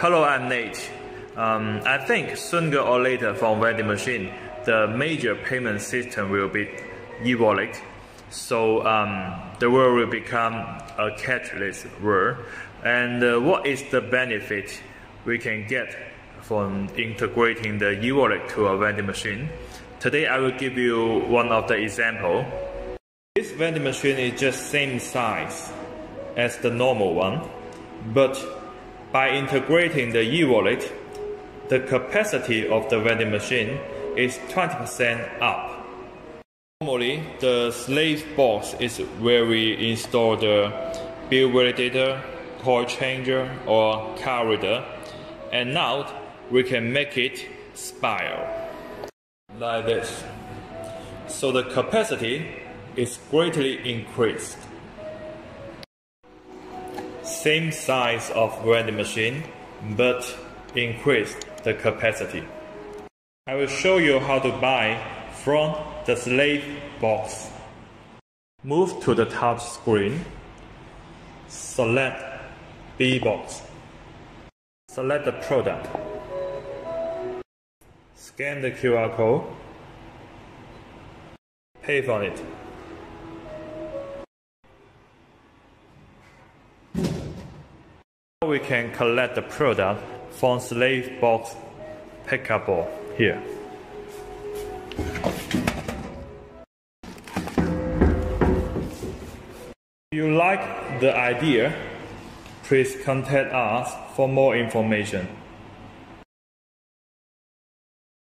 Hello, I'm Nate. Um, I think sooner or later from vending machine, the major payment system will be e-wallet. So um, the world will become a cashless world. And uh, what is the benefit we can get from integrating the e-wallet to a vending machine? Today I will give you one of the example. This vending machine is just same size as the normal one, but by integrating the e-wallet, the capacity of the vending machine is 20% up. Normally, the slave box is where we install the bill validator, coin changer, or card reader, and now we can make it spiral like this. So the capacity is greatly increased same size of vending machine, but increase the capacity. I will show you how to buy from the slave box. Move to the touch screen. Select B box. Select the product. Scan the QR code. Pay for it. We can collect the product from slave box pickup here. If you like the idea, please contact us for more information.